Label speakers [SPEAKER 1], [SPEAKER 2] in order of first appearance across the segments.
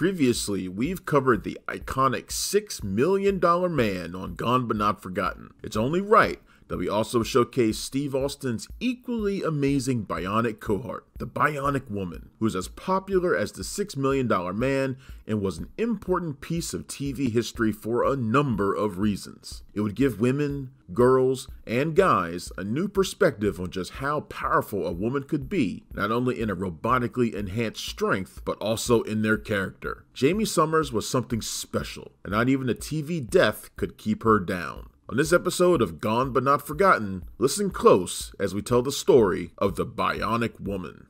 [SPEAKER 1] Previously, we've covered the iconic $6 million man on Gone But Not Forgotten. It's only right that we also showcase Steve Austin's equally amazing bionic cohort, the Bionic Woman, who is as popular as the $6 million man and was an important piece of TV history for a number of reasons. It would give women, girls, and guys a new perspective on just how powerful a woman could be, not only in a robotically enhanced strength, but also in their character. Jamie Sommers was something special, and not even a TV death could keep her down. On this episode of Gone But Not Forgotten, listen close as we tell the story of the Bionic Woman.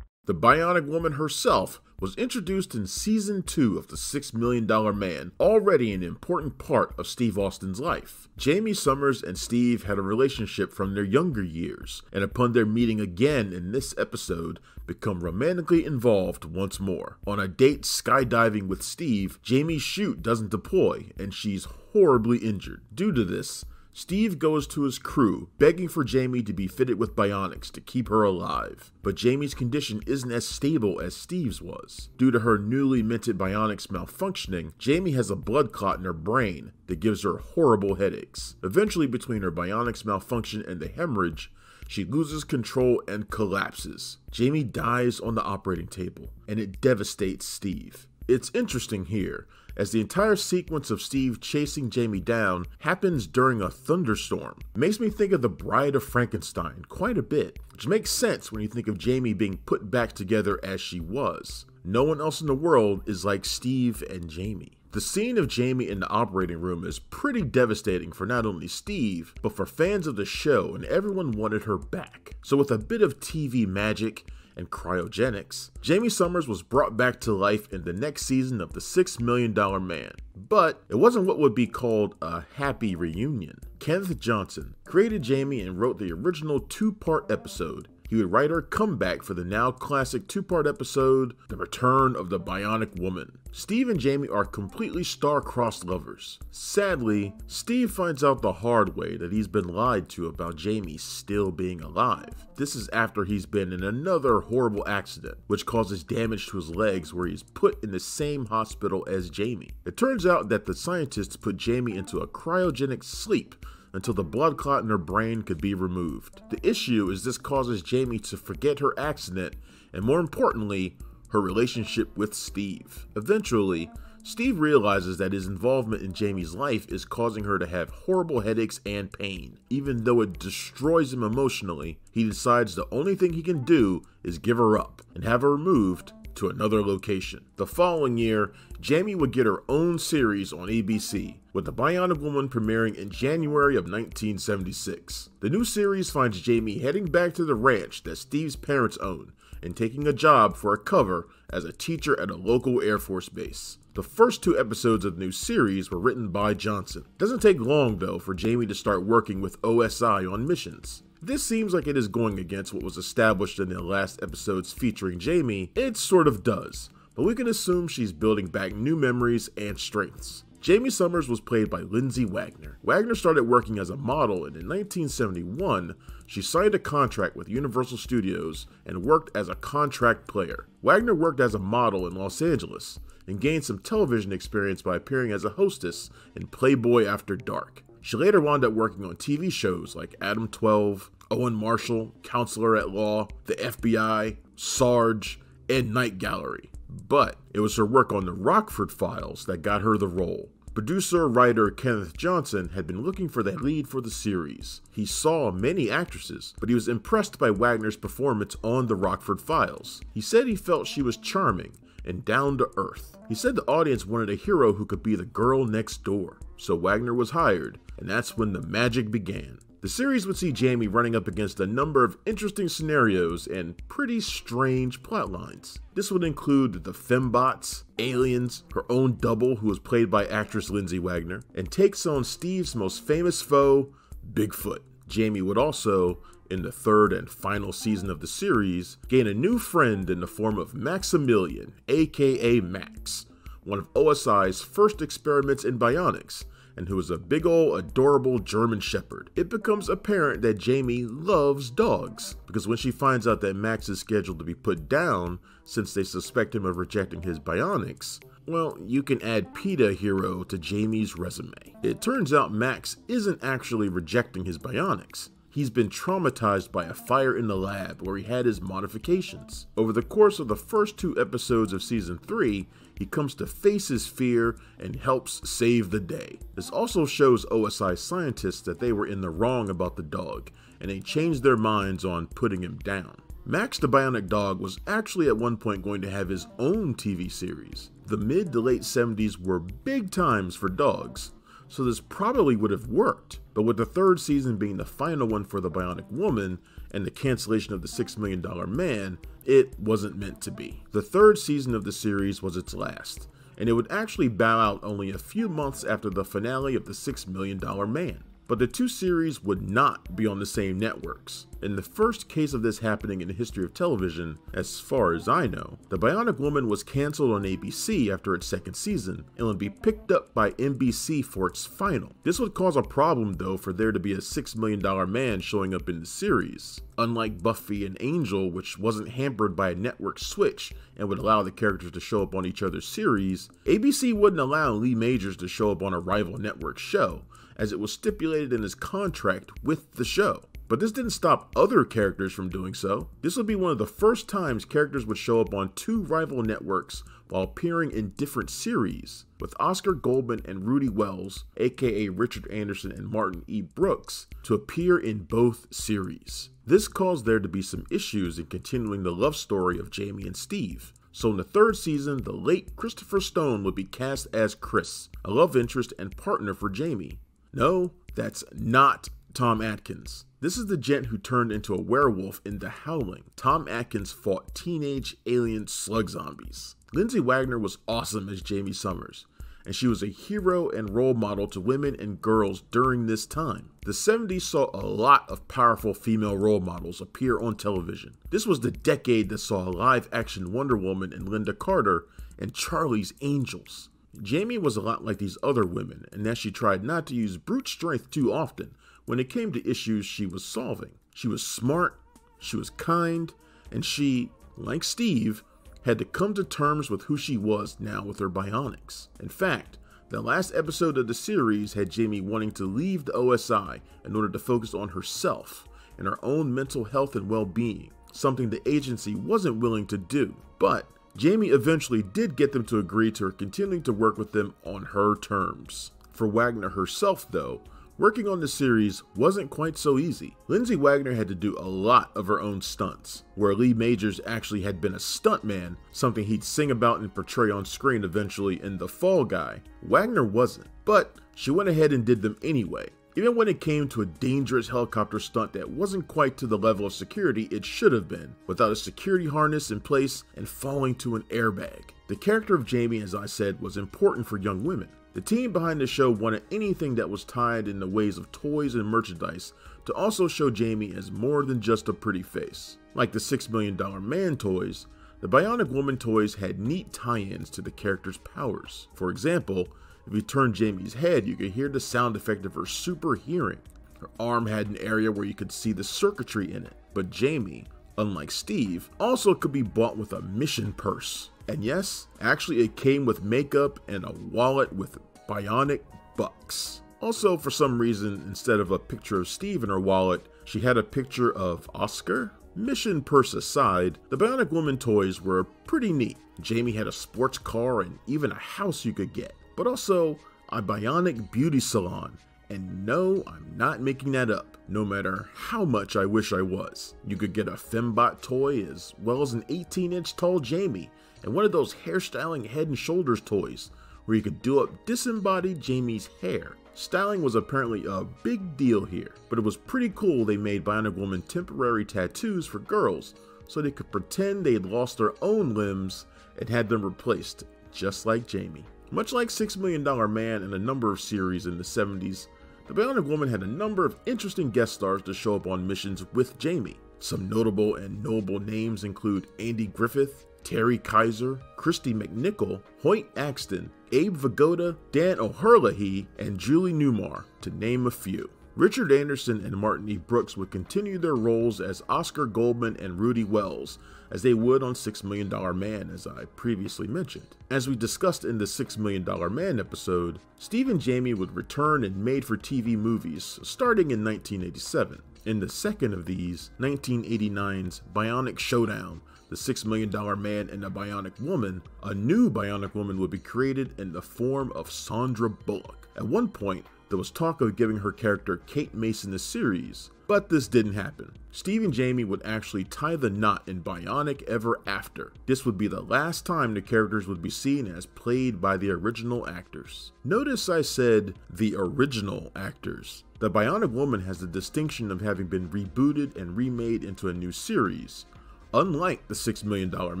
[SPEAKER 1] The Bionic Woman herself was introduced in season 2 of The Six Million Dollar Man, already an important part of Steve Austin's life. Jamie Sommers and Steve had a relationship from their younger years, and upon their meeting again in this episode, become romantically involved once more. On a date skydiving with Steve, Jamie's chute doesn't deploy, and she's horribly injured. Due to this, Steve goes to his crew, begging for Jamie to be fitted with bionics to keep her alive. But Jamie's condition isn't as stable as Steve's was. Due to her newly minted bionics malfunctioning, Jamie has a blood clot in her brain that gives her horrible headaches. Eventually, between her bionics malfunction and the hemorrhage, she loses control and collapses. Jamie dies on the operating table, and it devastates Steve. It's interesting here as the entire sequence of Steve chasing Jamie down happens during a thunderstorm. Makes me think of the Bride of Frankenstein quite a bit, which makes sense when you think of Jamie being put back together as she was. No one else in the world is like Steve and Jamie. The scene of Jamie in the operating room is pretty devastating for not only Steve, but for fans of the show, and everyone wanted her back. So, with a bit of TV magic, and cryogenics, Jamie Sommers was brought back to life in the next season of The Six Million Dollar Man. But it wasn't what would be called a happy reunion. Kenneth Johnson created Jamie and wrote the original two part episode, he would write her comeback for the now classic two part episode, The Return of the Bionic Woman. Steve and Jamie are completely star-crossed lovers. Sadly, Steve finds out the hard way that he's been lied to about Jamie still being alive. This is after he's been in another horrible accident, which causes damage to his legs where he's put in the same hospital as Jamie. It turns out that the scientists put Jamie into a cryogenic sleep until the blood clot in her brain could be removed. The issue is this causes Jamie to forget her accident and more importantly, her relationship with Steve. Eventually, Steve realizes that his involvement in Jamie's life is causing her to have horrible headaches and pain. Even though it destroys him emotionally, he decides the only thing he can do is give her up and have her removed to another location. The following year, Jamie would get her own series on ABC, with The Bionic Woman premiering in January of 1976. The new series finds Jamie heading back to the ranch that Steve's parents own and taking a job for a cover as a teacher at a local Air Force base. The first two episodes of the new series were written by Johnson. Doesn't take long though for Jamie to start working with OSI on missions. This seems like it is going against what was established in the last episodes featuring Jamie. It sort of does, but we can assume she's building back new memories and strengths. Jamie Sommers was played by Lindsay Wagner. Wagner started working as a model, and in 1971, she signed a contract with Universal Studios and worked as a contract player. Wagner worked as a model in Los Angeles and gained some television experience by appearing as a hostess in Playboy After Dark. She later wound up working on TV shows like Adam 12, Owen Marshall, Counselor at Law, The FBI, Sarge, and Night Gallery. But it was her work on the Rockford Files that got her the role. Producer writer Kenneth Johnson had been looking for the lead for the series. He saw many actresses, but he was impressed by Wagner's performance on The Rockford Files. He said he felt she was charming and down to earth. He said the audience wanted a hero who could be the girl next door. So Wagner was hired, and that's when the magic began. The series would see Jamie running up against a number of interesting scenarios and pretty strange plotlines. This would include the fembots, aliens, her own double who was played by actress Lindsay Wagner, and takes on Steve's most famous foe, Bigfoot. Jamie would also, in the third and final season of the series, gain a new friend in the form of Maximilian, aka Max, one of OSI's first experiments in bionics, and who is a big ol' adorable German Shepherd. It becomes apparent that Jamie loves dogs, because when she finds out that Max is scheduled to be put down since they suspect him of rejecting his bionics, well, you can add PETA hero to Jamie's resume. It turns out Max isn't actually rejecting his bionics. He's been traumatized by a fire in the lab where he had his modifications. Over the course of the first two episodes of season 3, he comes to face his fear and helps save the day. This also shows OSI scientists that they were in the wrong about the dog, and they changed their minds on putting him down. Max the Bionic Dog was actually at one point going to have his own TV series. The mid to late 70s were big times for dogs, so this probably would have worked. But with the third season being the final one for the Bionic Woman and the cancellation of the $6 million man, it wasn't meant to be. The third season of the series was its last, and it would actually bow out only a few months after the finale of the $6 million man. But the two series would not be on the same networks. In the first case of this happening in the history of television, as far as I know, The Bionic Woman was cancelled on ABC after its second season and would be picked up by NBC for its final. This would cause a problem though for there to be a $6 million man showing up in the series. Unlike Buffy and Angel, which wasn't hampered by a network switch and would allow the characters to show up on each other's series, ABC wouldn't allow Lee Majors to show up on a rival network show, as it was stipulated in his contract with the show. But this didn't stop other characters from doing so. This would be one of the first times characters would show up on two rival networks while appearing in different series, with Oscar Goldman and Rudy Wells, aka Richard Anderson and Martin E. Brooks, to appear in both series. This caused there to be some issues in continuing the love story of Jamie and Steve. So in the third season, the late Christopher Stone would be cast as Chris, a love interest and partner for Jamie. No, that's not Tom Atkins. This is the gent who turned into a werewolf in The Howling. Tom Atkins fought teenage alien slug zombies. Lindsay Wagner was awesome as Jamie Sommers, and she was a hero and role model to women and girls during this time. The 70s saw a lot of powerful female role models appear on television. This was the decade that saw live action Wonder Woman and Lynda Carter and Charlie's Angels. Jamie was a lot like these other women, in that she tried not to use brute strength too often when it came to issues she was solving. She was smart, she was kind, and she, like Steve, had to come to terms with who she was now with her bionics. In fact, the last episode of the series had Jamie wanting to leave the OSI in order to focus on herself and her own mental health and well being, something the agency wasn't willing to do. But Jamie eventually did get them to agree to her continuing to work with them on her terms. For Wagner herself, though, working on the series wasn't quite so easy. Lindsay Wagner had to do a lot of her own stunts, where Lee Majors actually had been a stuntman, something he'd sing about and portray on screen eventually in The Fall Guy. Wagner wasn't, but she went ahead and did them anyway, even when it came to a dangerous helicopter stunt that wasn't quite to the level of security it should have been, without a security harness in place and falling to an airbag. The character of Jamie, as I said, was important for young women. The team behind the show wanted anything that was tied in the ways of toys and merchandise to also show Jamie as more than just a pretty face. Like the $6 million man toys, the Bionic Woman toys had neat tie ins to the character's powers. For example, if you turn Jamie's head, you could hear the sound effect of her super hearing. Her arm had an area where you could see the circuitry in it. But Jamie, unlike Steve, also could be bought with a mission purse. And yes, actually it came with makeup and a wallet with bionic bucks. Also, for some reason, instead of a picture of Steve in her wallet, she had a picture of Oscar. Mission purse aside, the Bionic Woman toys were pretty neat. Jamie had a sports car and even a house you could get but also a bionic beauty salon. And no, I'm not making that up, no matter how much I wish I was. You could get a Fembot toy as well as an 18 inch tall Jamie, and one of those hairstyling head and shoulders toys, where you could do up disembodied Jamie's hair. Styling was apparently a big deal here, but it was pretty cool they made Bionic Woman temporary tattoos for girls so they could pretend they'd lost their own limbs and had them replaced, just like Jamie. Much like Six Million Dollar Man and a number of series in the 70s, The Bionic Woman had a number of interesting guest stars to show up on missions with Jamie. Some notable and noble names include Andy Griffith, Terry Kaiser, Kristy McNichol, Hoyt Axton, Abe Vigoda, Dan O'Herlihy, and Julie Newmar, to name a few. Richard Anderson and Martin E. Brooks would continue their roles as Oscar Goldman and Rudy Wells, as they would on Six Million Dollar Man, as I previously mentioned. As we discussed in the Six Million Dollar Man episode, Steve and Jamie would return in made for TV movies starting in 1987. In the second of these, 1989's Bionic Showdown, the Six Million Dollar Man and the Bionic Woman, a new Bionic Woman would be created in the form of Sandra Bullock. At one point, there was talk of giving her character Kate Mason a series, but this didn't happen. Steve and Jamie would actually tie the knot in Bionic Ever After. This would be the last time the characters would be seen as played by the original actors. Notice I said the original actors. The Bionic Woman has the distinction of having been rebooted and remade into a new series, unlike the $6 Million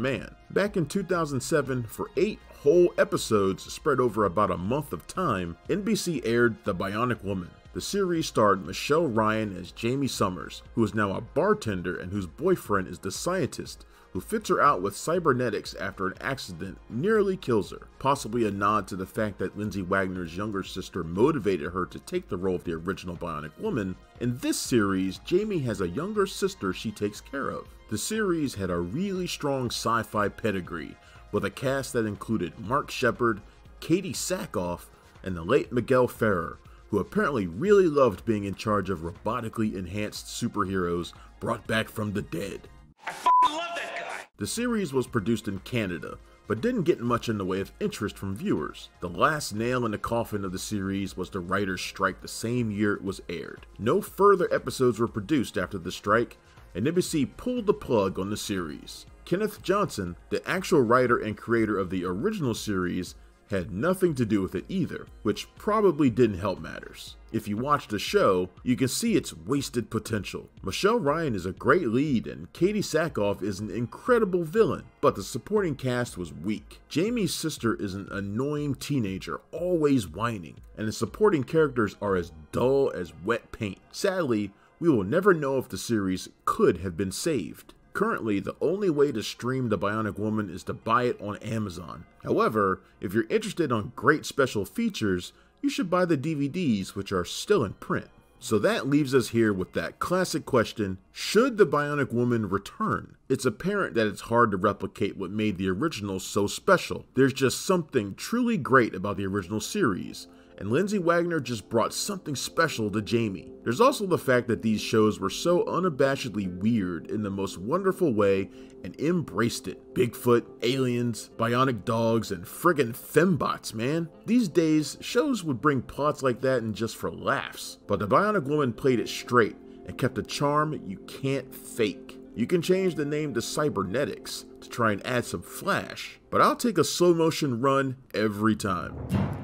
[SPEAKER 1] Man. Back in 2007, for eight whole episodes spread over about a month of time, NBC aired The Bionic Woman. The series starred Michelle Ryan as Jamie Sommers, who is now a bartender and whose boyfriend is the scientist who fits her out with cybernetics after an accident nearly kills her, possibly a nod to the fact that Lindsay Wagner's younger sister motivated her to take the role of the original Bionic Woman. In this series, Jamie has a younger sister she takes care of. The series had a really strong sci-fi pedigree, with a cast that included Mark Sheppard, Katee Sackhoff, and the late Miguel Ferrer, who apparently really loved being in charge of robotically enhanced superheroes brought back from the dead. The series was produced in Canada, but didn't get much in the way of interest from viewers. The last nail in the coffin of the series was the writer's strike the same year it was aired. No further episodes were produced after the strike, and NBC pulled the plug on the series. Kenneth Johnson, the actual writer and creator of the original series, had nothing to do with it either, which probably didn't help matters. If you watch the show, you can see its wasted potential. Michelle Ryan is a great lead and Katee Sackhoff is an incredible villain, but the supporting cast was weak. Jamie's sister is an annoying teenager, always whining, and the supporting characters are as dull as wet paint. Sadly, we will never know if the series could have been saved. Currently, the only way to stream The Bionic Woman is to buy it on Amazon. However, if you're interested on great special features, you should buy the DVDs, which are still in print. So that leaves us here with that classic question Should the Bionic Woman return? It's apparent that it's hard to replicate what made the original so special. There's just something truly great about the original series and Lindsay Wagner just brought something special to Jamie. There's also the fact that these shows were so unabashedly weird in the most wonderful way and embraced it. Bigfoot, aliens, bionic dogs, and friggin' fembots, man. These days, shows would bring plots like that in just for laughs, but the Bionic Woman played it straight and kept a charm you can't fake. You can change the name to Cybernetics to try and add some flash, but I'll take a slow motion run every time.